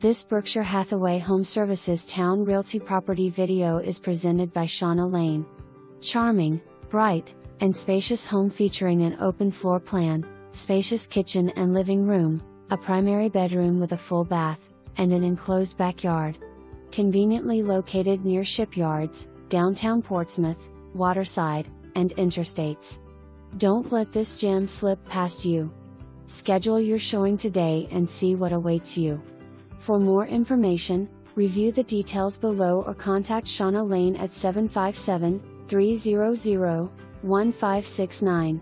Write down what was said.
This Berkshire Hathaway Home Services Towne Realty property video is presented by Shauna Lane. Charming, bright, and spacious home featuring an open floor plan, spacious kitchen and living room, a primary bedroom with a full bath, and an enclosed backyard. Conveniently located near shipyards, downtown Portsmouth, waterside, and interstates. Don't let this gem slip past you. Schedule your showing today and see what awaits you. For more information, review the details below or contact Shauna Lane at 757 300 1569.